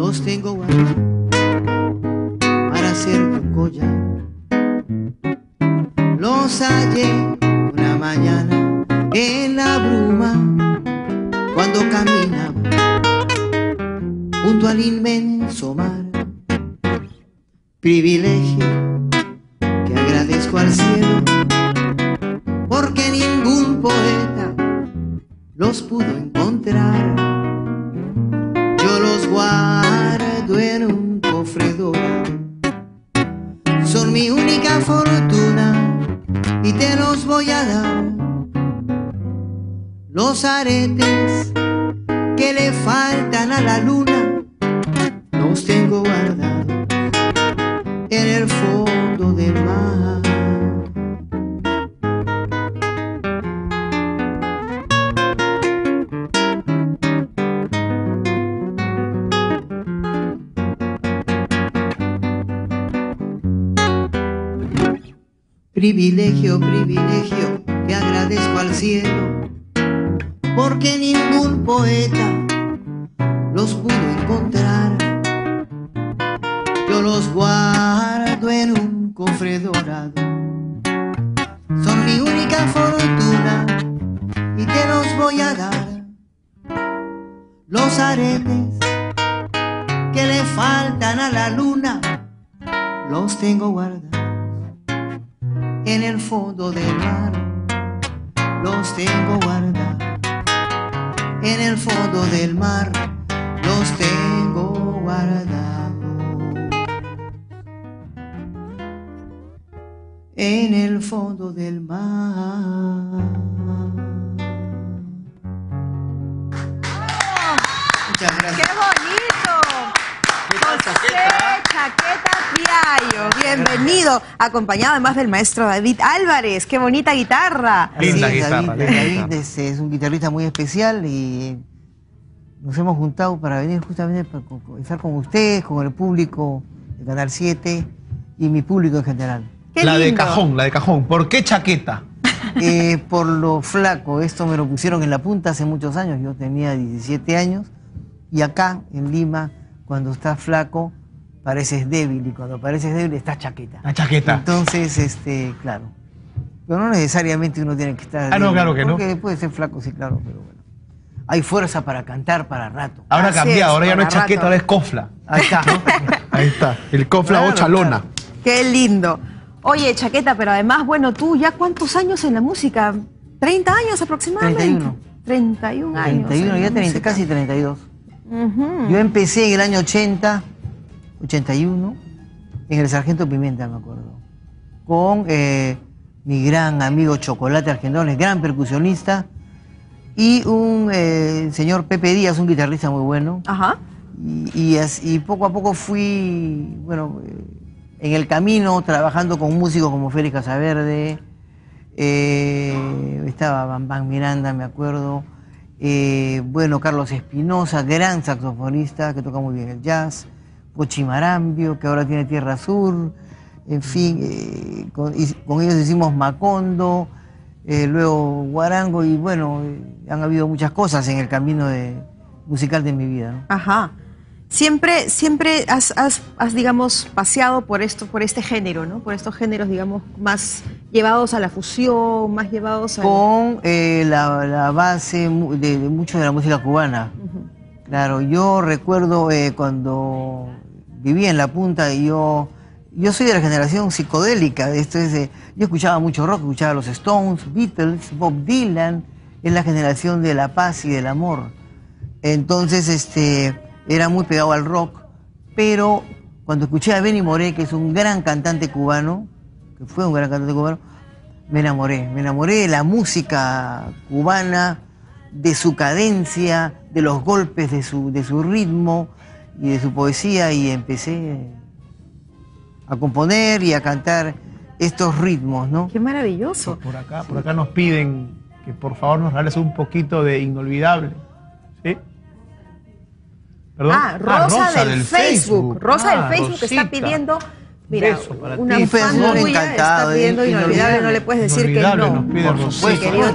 los tengo guardados para hacer un collar. Los hallé una mañana en la bruma cuando caminaba junto al inmenso mar. Privilegio que le faltan a la luna los tengo guardados en el fondo del mar. Privilegio, privilegio que agradezco al cielo, porque ningún poeta los pudo encontrar. Yo los guardo en un cofre dorado, son mi única fortuna y te los voy a dar. Los aretes que le faltan a la luna, los tengo guardados en el fondo del mar. Los tengo guardados en el fondo del mar. Los tengo guardados en el fondo del mar. Bienvenido, acompañado además del maestro David Álvarez. ¡Qué bonita guitarra! Linda guitarra, David, linda David guitarra. es, es un guitarrista muy especial y nos hemos juntado para venir justamente para estar con ustedes, con el público de Canal 7 y mi público en general. ¡Qué la de cajón, la de cajón. ¿Por qué chaqueta? Eh, por lo flaco, esto me lo pusieron en la punta hace muchos años, yo tenía 17 años y acá en Lima, cuando estás flaco, pareces débil y cuando pareces débil estás chaqueta. La chaqueta. Entonces, este, claro. Pero no necesariamente uno tiene que estar. Ah, no, claro que no. Porque puede ser flaco, sí, claro, pero bueno. Hay fuerza para cantar para rato. Ahora ha cambiado, ahora ya no es chaqueta, rato. ahora es cofla. Ahí está. Ahí está. El cofla Claro, o chalona. claro. ¡Qué lindo! Oye, Chaqueta, pero además, bueno, tú ya cuántos años en la música? ¿30 años aproximadamente? 31. 31 años. 31, en ya la 30, música. casi 32. Ujú. Yo empecé en el año 80, 81, en el Sargento Pimienta, me acuerdo. Con eh, mi gran amigo Chocolate Argentón, el gran percusionista, y un eh, señor Pepe Díaz, un guitarrista muy bueno. Ajá. Y, y as- y poco a poco fui, bueno, eh, en el camino trabajando con músicos como Félix Casaverde, eh, estaba Bam Bam Miranda, me acuerdo, eh, bueno, Carlos Espinosa, gran saxofonista que toca muy bien el jazz, Pochi Marambio, que ahora tiene Tierra Sur, en fin, eh, con, y- con ellos hicimos Macondo, eh, luego Guarango, y bueno, eh, han habido muchas cosas en el camino de, musical de mi vida. ¿no? Ajá. Siempre, siempre has, has- has, digamos, paseado por esto, por este género, ¿no? Por estos géneros, digamos, más llevados a la fusión, más llevados a. con eh, la, la base de, de mucho de la música cubana. Claro, yo recuerdo eh, cuando vivía en la punta y yo, yo soy de la generación psicodélica, esto es de- yo escuchaba mucho rock, escuchaba los Stones, Beatles, Bob Dylan, es la generación de la paz y del amor. Entonces, este, era muy pegado al rock, pero cuando escuché a Benny Moré, que es un gran cantante cubano, que fue un gran cantante cubano, me enamoré, me enamoré de la música cubana, de su cadencia, de los golpes de su, de su ritmo y de su poesía y empecé a componer y a cantar estos ritmos, ¿no? Qué maravilloso. Por acá, por acá nos piden que por favor nos regales un poquito de inolvidable. ¿Sí? ¿Perdón? Ah, Rosa, del, Facebook. Rosa Ah, del Facebook está Rosita. pidiendo. Mira, una ti. fan Facebook tuya está pidiendo eh, inolvidable, inolvidable. no le puedes decir que no. nos pide Por supuesto, querido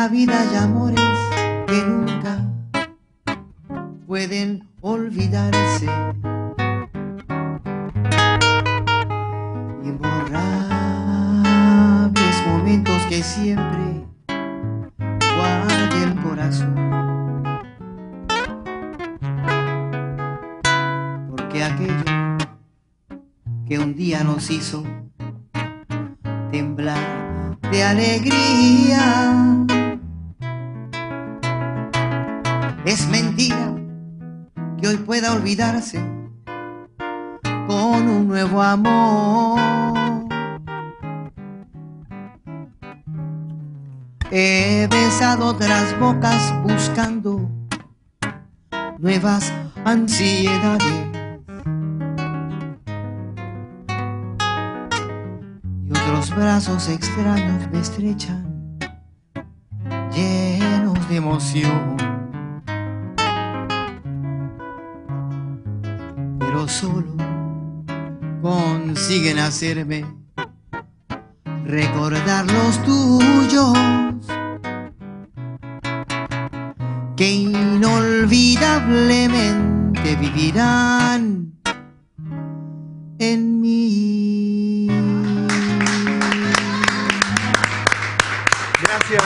la vida hay amores que nunca pueden olvidarse. Imborrables momentos que siempre guarde el corazón. Porque aquello que un día nos hizo temblar de alegría. Pueda olvidarse con un nuevo amor. He besado otras bocas buscando nuevas ansiedades. Y otros brazos extraños me estrechan, llenos de emoción. Pero solo consiguen hacerme recordar los tuyos que inolvidablemente vivirán en mí. Gracias.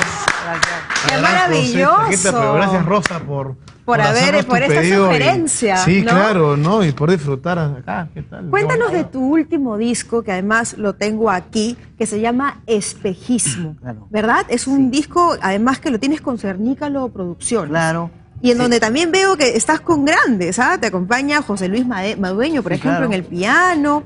¡Qué Adelante, maravilloso! Gracias, Rosa, por. Por haber- por esta y- sugerencia, sí, ¿no? claro, ¿no? Y por disfrutar acá. ¿Qué tal? Cuéntanos de tu último disco, que además lo tengo aquí, que se llama Espejismo. Claro. ¿Verdad? Es un disco, además que lo tienes con Cernícalo Producciones. Claro. Y en Sí. donde también veo que estás con grandes, ¿ah? Te acompaña José Luis Madueño, por Sí, ejemplo, claro. en el piano.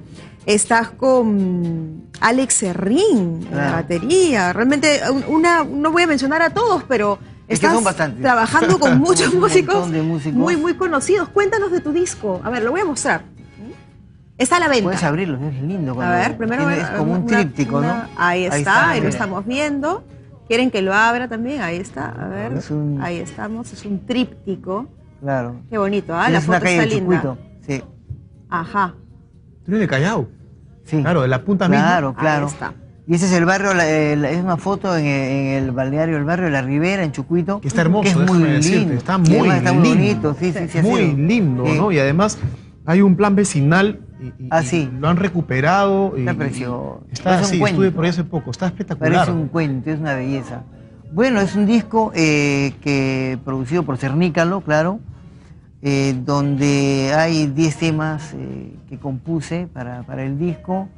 Estás con Alex Serrín en la Claro. batería. Realmente, un- una, no voy a mencionar a todos, pero Es que estás son bastantes. trabajando con muchos músicos, montón de músicos. muy, muy conocidos. Cuéntanos de tu disco. A ver, lo voy a mostrar. Está a la venta. Puedes abrirlo, es lindo. A ver, primero tiene- es como un tríptico, una- ¿no? Ahí está, ahí lo estamos viendo. ¿Quieren que lo abra también? Ahí está, a ver. Es un- Ahí estamos, es un tríptico. Claro. Qué bonito, ¿ah? La es una foto calle está de linda. Chucuito. Sí, Ajá. Tú eres de Callao. sí. Claro, de la punta Claro, misma. claro. Ahí está. Y ese es el barrio, el- es una foto en, en el balneario, el barrio de la Ribera, en Chucuito. Que está hermoso, que es muy decirte, lindo. está muy además está muy lindo. bonito, sí, sí, sí. Muy lindo. ¿no? Y además hay un plan vecinal y, y- Ah, y lo han recuperado. Está precioso. Está así, estuve por ahí hace poco, está espectacular. Parece un cuento, es una belleza. Bueno, es un disco eh, que producido por Cernícalo, claro, eh, donde hay 10 temas eh, que compuse para, para el disco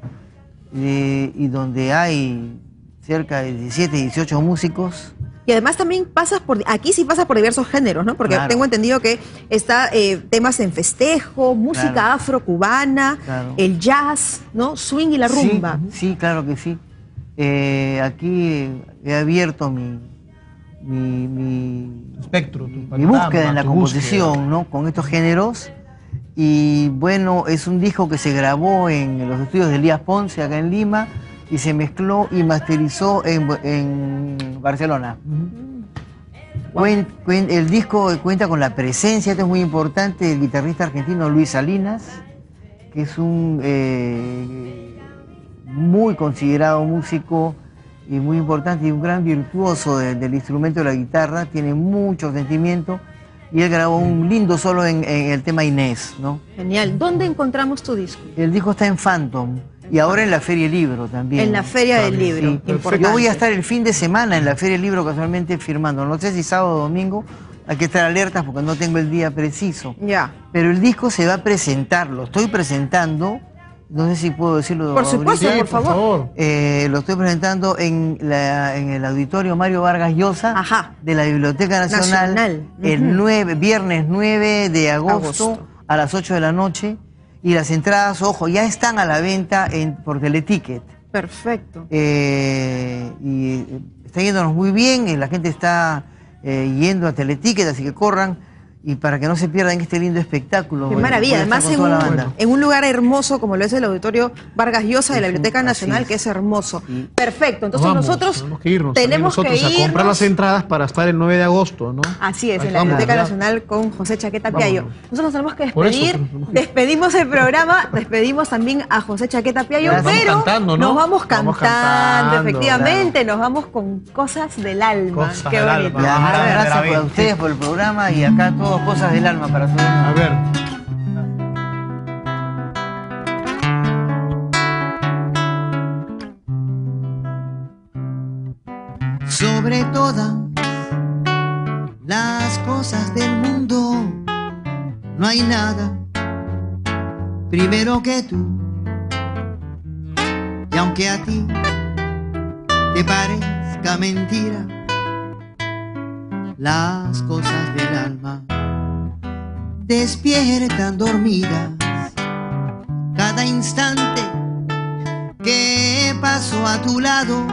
eh, y donde hay cerca de 17, 18 músicos. Y además también pasas por, aquí sí pasas por diversos géneros, ¿no? Porque Claro. tengo entendido que está eh, temas en festejo, música Claro. afro-cubana, Claro. el jazz, ¿no? Swing y la Sí, rumba. Sí, claro que sí. Eh, aquí he abierto mi, mi, mi- Tu espectro, tu mi panorama, búsqueda en la composición, búsqueda. ¿no? Con estos géneros. Y bueno, es un disco que se grabó en los estudios de Elías Ponce, acá en Lima, y se mezcló y masterizó en, en Barcelona. El disco cuenta con la presencia, esto es muy importante, del guitarrista argentino Luis Salinas, que es un eh, muy considerado músico y muy importante y un gran virtuoso de- del instrumento de la guitarra, tiene mucho sentimiento y él grabó un lindo solo en, en el tema Inés, ¿no? Genial. ¿Dónde encontramos tu disco? El disco está en Phantom y ahora en la Feria del Libro también. En la Feria del Libro. Sí. Yo voy a estar el fin de semana en la Feria del Libro casualmente firmando. No sé si sábado o domingo. Hay que estar alertas porque no tengo el día preciso. Ya. Pero el disco se va a presentar, lo estoy presentando. No sé si puedo decirlo. Por supuesto, por favor. Eh, lo estoy presentando en, la- en el auditorio Mario Vargas Llosa Ajá. de la Biblioteca Nacional, Nacional. el. 9, viernes 9 de agosto, Agosto. a las 8 de la noche. Y las entradas, ojo, ya están a la venta en, por Teleticket. Perfecto. Eh, y eh, está yéndonos muy bien, y la gente está eh, yendo a Teleticket, así que corran. Y para que no se pierdan este lindo espectáculo. Qué Voy- maravilla, además en un, la banda. en un lugar hermoso como lo es el auditorio Vargas Llosa de la Biblioteca Nacional, es. que es hermoso. Y- Perfecto, entonces Vamos, nosotros tenemos que irnos. tenemos nosotros que a comprar irnos. las entradas para estar el 9 de agosto, ¿no? Así es, Ahí en la vamos, Biblioteca ¿verdad? Nacional con José Chaqueta. Piayo. Nosotros nos tenemos que eso, despedir. pero tenemos que- Despedimos el programa, despedimos también a José Chaqueta Piayo, Gracias. pero Vamos cantando, ¿no? nos vamos cantando, Vamos cantando, efectivamente, nos vamos con cosas del alma. Cosas Qué del bonito. alma. Ver, gracias a por ustedes por el programa y acá todo cosas del alma para todo el mundo. A ver. sobre todas las cosas del mundo. No hay nada primero que tú. Y aunque a ti te parezca mentira, las cosas del alma despiertan dormidas cada instante que paso a tu lado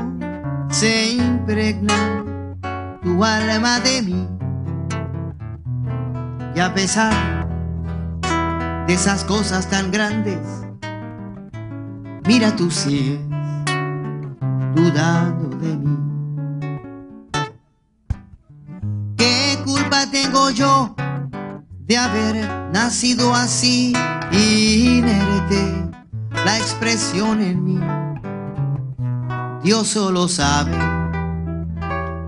se impregna tu alma de mí. Y a pesar de esas cosas tan grandes, mira tú sigues dudando de mí. ¿Qué culpa tengo yo de haber nacido así inerte la expresión en mí? Dios solo sabe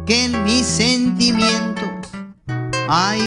que en mis sentimientos hay